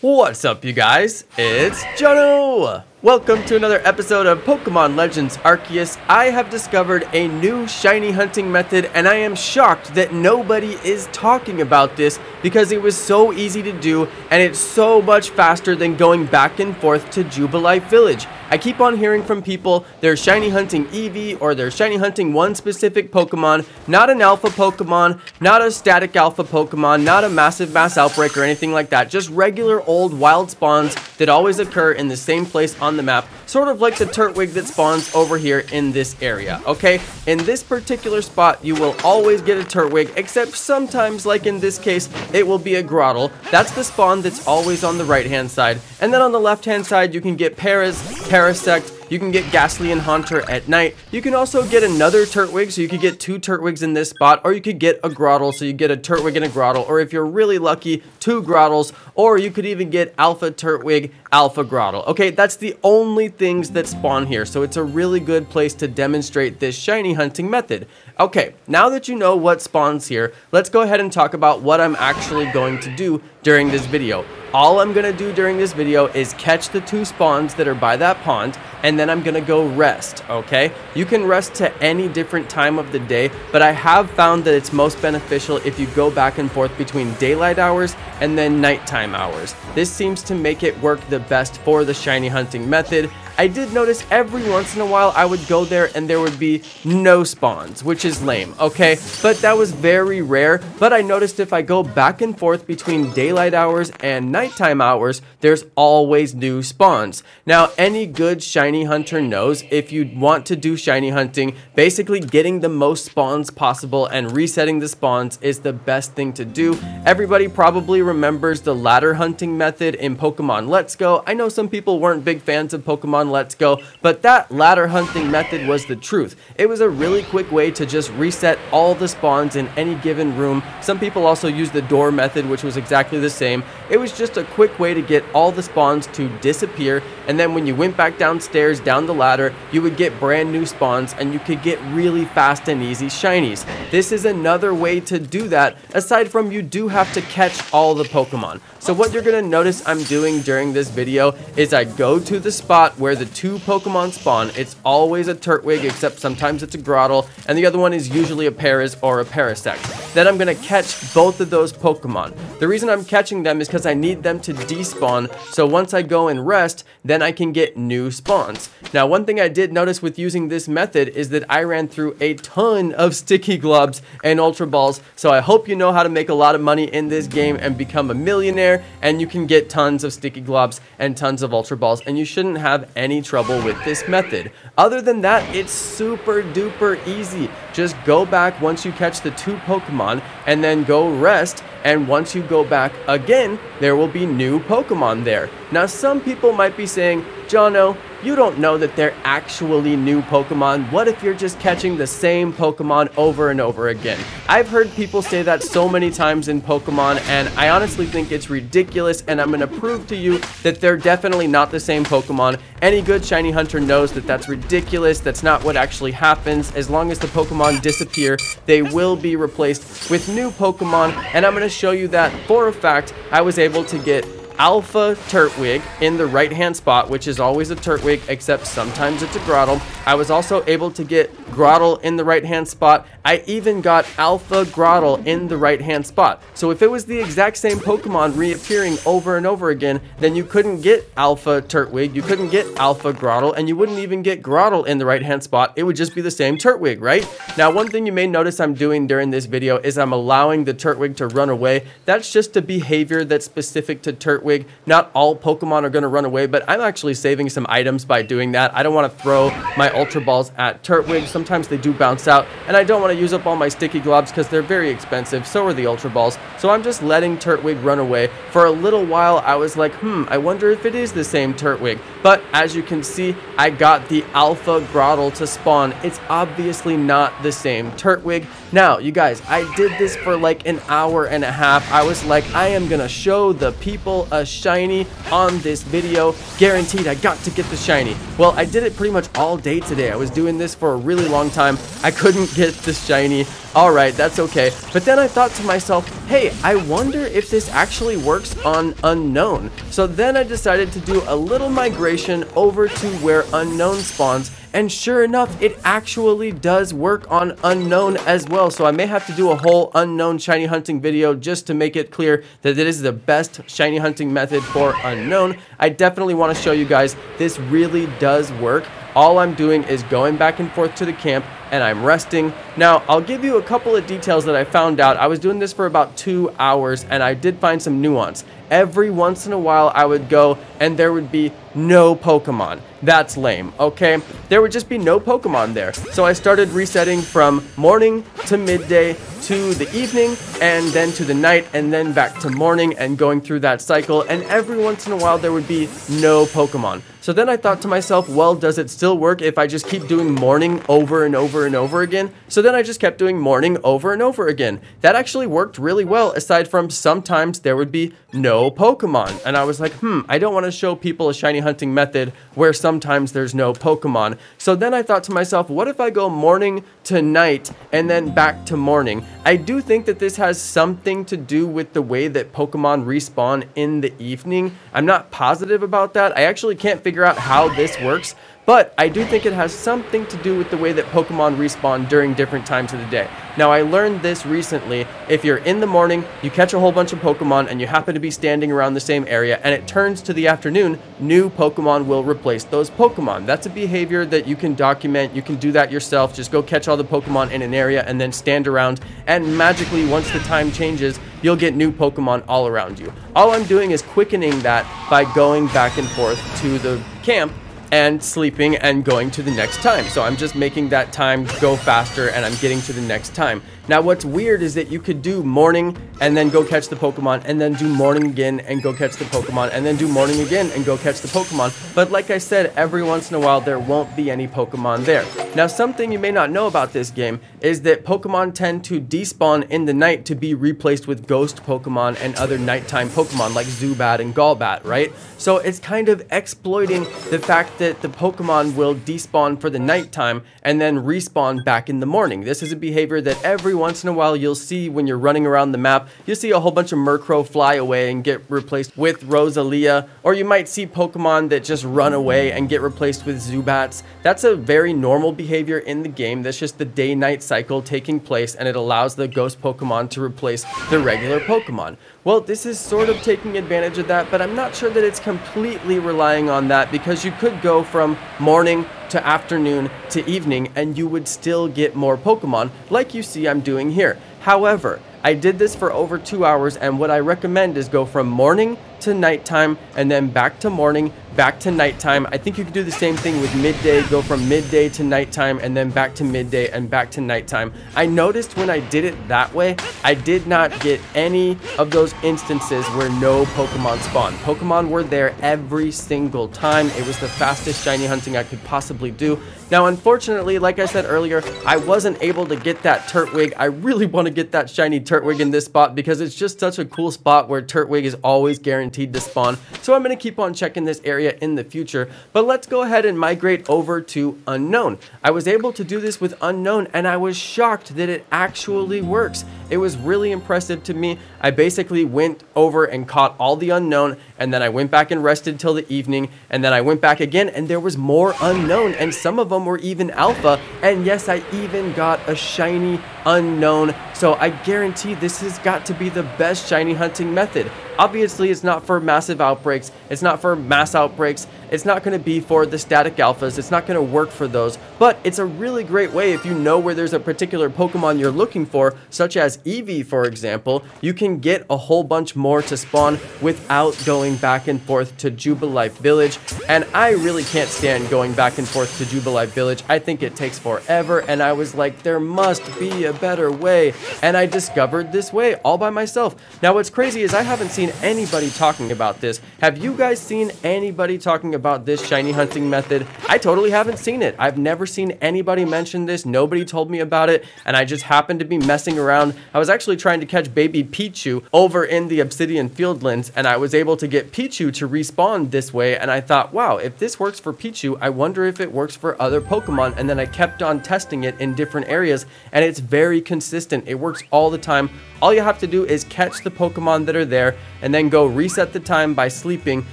What's up, you guys? It's Jonno! Welcome to another episode of Pokemon Legends Arceus. I have discovered a new shiny hunting method, and I am shocked that nobody is talking about this because it was so easy to do, and it's so much faster than going back and forth to Jubilife Village. I keep on hearing from people they're shiny hunting Eevee or they're shiny hunting one specific Pokemon, not an alpha Pokemon, not a static alpha Pokemon, not a massive mass outbreak or anything like that, just regular old wild spawns that always occur in the same place on the map, sort of like the Turtwig that spawns over here in this area, okay? In this particular spot, you will always get a Turtwig, except sometimes, like in this case, it will be a Grotle. That's the spawn that's always on the right-hand side. And then on the left-hand side, you can get Paras, Parasect, you can get Gastly and Haunter at night. You can also get another Turtwig, so you could get two Turtwigs in this spot, or you could get a Grotle, so you get a Turtwig and a Grotle, or if you're really lucky, two Grotles, or you could even get Alpha Turtwig, Alpha Grotle. Okay, that's the only things that spawn here, so it's a really good place to demonstrate this shiny hunting method. Okay, now that you know what spawns here, let's go ahead and talk about what I'm actually going to do during this video. All I'm to do during this video is catch the two spawns that are by that pond, and then I'm to go rest, okay? You can rest to any different time of the day, but I have found that it's most beneficial if you go back and forth between daylight hours and then nighttime hours. This seems to make it work the best for the shiny hunting method, I did notice every once in a while I would go there and there would be no spawns, which is lame, okay? But that was very rare, but I noticed if I go back and forth between daylight hours and nighttime hours, there's always new spawns. Now, any good shiny hunter knows if you want to do shiny hunting, basically getting the most spawns possible and resetting the spawns is the best thing to do. Everybody probably remembers the ladder hunting method in Pokemon Let's Go. I know some people weren't big fans of Pokemon Let's Go, but that ladder hunting method was the truth. It was a really quick way to just reset all the spawns in any given room. Some people also use the door method, which was exactly the same. It was just a quick way to get all the spawns to disappear, and then when you went back downstairs, down the ladder, you would get brand new spawns, and you could get really fast and easy shinies. This is another way to do that, aside from you do have to catch all the Pokemon. So what you're to notice I'm doing during this video is I go to the spot where the two Pokemon spawn. It's always a Turtwig, except sometimes it's a Grotle, and the other one is usually a Paras or a Parasect. Then I'm to catch both of those Pokemon. The reason I'm catching them is because I need them to despawn, so once I go and rest, then I can get new spawns. Now, one thing I did notice with using this method is that I ran through a ton of Sticky Globs and Ultra Balls, so I hope you know how to make a lot of money in this game and become a millionaire, and you can get tons of Sticky Globs and tons of Ultra Balls, and you shouldn't have any trouble with this method. Other than that, it's super duper easy. Just go back once you catch the two Pokemon and then go rest and once you go back again, there will be new Pokemon there. Now some people might be saying, Jonno, you don't know that they're actually new Pokemon. What if you're just catching the same Pokemon over and over again? I've heard people say that so many times in Pokemon, and I honestly think it's ridiculous, and I'm to prove to you that they're definitely not the same Pokemon. Any good shiny hunter knows that that's ridiculous. That's not what actually happens. As long as the Pokemon disappear, they will be replaced with new Pokemon, and I'm to show you that for a fact. I was able to get Alpha Turtwig in the right hand spot, which is always a Turtwig, except sometimes it's a Grotle. I was also able to get Grotle in the right hand spot. I even got Alpha Grotle in the right hand spot. So if it was the exact same Pokemon reappearing over and over again, then you couldn't get Alpha Turtwig, you couldn't get Alpha Grotle, and you wouldn't even get Grotle in the right hand spot. It would just be the same Turtwig, right? Now, one thing you may notice I'm doing during this video is I'm allowing the Turtwig to run away. That's just a behavior that's specific to Turtwig. Not all Pokemon are going to run away, but I'm actually saving some items by doing that. I don't want to throw my Ultra Balls at Turtwig. Sometimes they do bounce out, and I don't want to use up all my Sticky Globs because they're very expensive. So are the Ultra Balls. So I'm just letting Turtwig run away. For a little while, I was like, hmm, I wonder if it is the same Turtwig. But as you can see, I got the Alpha Grotle to spawn. It's obviously not the same Turtwig. Now, you guys, I did this for like an hour and a half. I was like, I am gonna show the people a shiny on this video. Guaranteed, I got to get the shiny. Well, I did it pretty much all day today. I was doing this for a really long time. I couldn't get the shiny. Alright, that's okay. But then I thought to myself, hey, I wonder if this actually works on Unown. So then I decided to do a little migration over to where Unown spawns and sure enough, it actually does work on Unown as well. So I may have to do a whole Unown shiny hunting video just to make it clear that it is the best shiny hunting method for Unown. I definitely want to show you guys this really does work. All I'm doing is going back and forth to the camp and I'm resting. Now, I'll give you a couple of details that I found out. I was doing this for about two hours and I did find some nuance. Every once in a while, I would go and there would be no Pokemon. That's lame, okay? There would just be no Pokemon there. So I started resetting from morning to midday to the evening and then to the night and then back to morning and going through that cycle. And every once in a while, there would be no Pokemon. So then I thought to myself, well, does it still work if I just keep doing morning over and over and over again? So then I just kept doing morning over and over again. That actually worked really well, aside from sometimes there would be no Pokemon. And I was like, hmm, I don't want to show people a shiny hunting method where sometimes there's no Pokemon. So then I thought to myself, what if I go morning to night and then back to morning? I do think that this has something to do with the way that Pokemon respawn in the evening. I'm not positive about that. I actually can't figure out how this works, but I do think it has something to do with the way that Pokemon respawn during different times of the day. Now, I learned this recently. If you're in the morning, you catch a whole bunch of Pokemon, and you happen to be standing around the same area, and it turns to the afternoon, new Pokemon will replace those Pokemon. That's a behavior that you can document. You can do that yourself. Just go catch all the Pokemon in an area and then stand around, and magically, once the time changes, you'll get new Pokemon all around you. All I'm doing is quickening that by going back and forth to the camp and sleeping and going to the next time. So I'm just making that time go faster and I'm getting to the next time. Now what's weird is that you could do morning and then go catch the Pokemon and then do morning again and go catch the Pokemon and then do morning again and go catch the Pokemon. But like I said, every once in a while there won't be any Pokemon there. Now something you may not know about this game is that Pokemon tend to despawn in the night to be replaced with ghost Pokemon and other nighttime Pokemon like Zubat and Golbat, right? So it's kind of exploiting the fact that the Pokemon will despawn for the nighttime and then respawn back in the morning. This is a behavior that every once in a while you'll see when you're running around the map, you'll see a whole bunch of Murkrow fly away and get replaced with Roselia, or you might see Pokemon that just run away and get replaced with Zubats. That's a very normal behavior in the game. That's just the day-night cycle taking place, and it allows the ghost Pokemon to replace the regular Pokemon. Well, this is sort of taking advantage of that, but I'm not sure that it's completely relying on that because you could go from morning to afternoon to evening and you would still get more Pokemon like you see I'm doing here. However, I did this for over two hours and what I recommend is go from morning to nighttime and then back to morning, back to nighttime. I think you could do the same thing with midday, go from midday to nighttime and then back to midday and back to nighttime. I noticed when I did it that way, I did not get any of those instances where no Pokemon spawned. Pokemon were there every single time. It was the fastest shiny hunting I could possibly do. Now, unfortunately, like I said earlier, I wasn't able to get that Turtwig. I really want to get that shiny Turtwig in this spot because it's just such a cool spot where Turtwig is always guaranteed to spawn. So I'm going to keep on checking this area in the future. But let's go ahead and migrate over to Unown. I was able to do this with Unown and I was shocked that it actually works. It was really impressive to me. I basically went over and caught all the Unown and then I went back and rested till the evening and then I went back again and there was more Unown and some of them were even alpha. And yes, I even got a shiny Unown. So I guarantee this has got to be the best shiny hunting method. Obviously, it's not for massive outbreaks. It's not for mass outbreaks. It's not going to be for the static alphas. It's not going to work for those. But it's a really great way if you know where there's a particular Pokemon you're looking for, such as Eevee, for example, you can get a whole bunch more to spawn without going back and forth to Jubilife Village. And I really can't stand going back and forth to Jubilife Village. I think it takes forever. And I was like, there must be a a better way. And I discovered this way all by myself. Now, what's crazy is I haven't seen anybody talking about this. Have you guys seen anybody talking about this shiny hunting method? I totally haven't seen it. I've never seen anybody mention this. Nobody told me about it. And I just happened to be messing around. I was actually trying to catch baby Pichu over in the Obsidian Fieldlands. And I was able to get Pichu to respawn this way. And I thought, wow, if this works for Pichu, I wonder if it works for other Pokemon. And then I kept on testing it in different areas. And it's very consistent. It works all the time. All you have to do is catch the Pokemon that are there and then go reset the time by sleeping.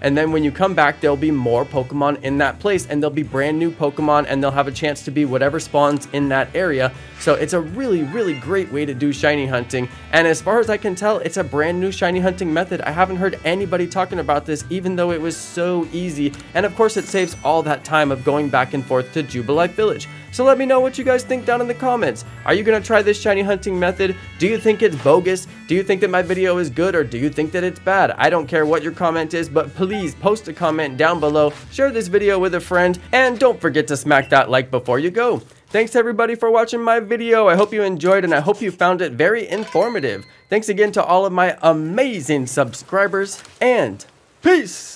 And then when you come back, there'll be more Pokemon in that place and there'll be brand new Pokemon and they'll have a chance to be whatever spawns in that area. So it's a really, really great way to do shiny hunting. And as far as I can tell, it's a brand new shiny hunting method. I haven't heard anybody talking about this, even though it was so easy. And of course, it saves all that time of going back and forth to Jubilife Village. So let me know what you guys think down in the comments. Are you going to try this shiny hunting method? Do you think it's bogus? Do you think that my video is good or do you think that it's bad? I don't care what your comment is, but please post a comment down below, share this video with a friend, and don't forget to smack that like before you go. Thanks everybody for watching my video. I hope you enjoyed and I hope you found it very informative. Thanks again to all of my amazing subscribers and peace!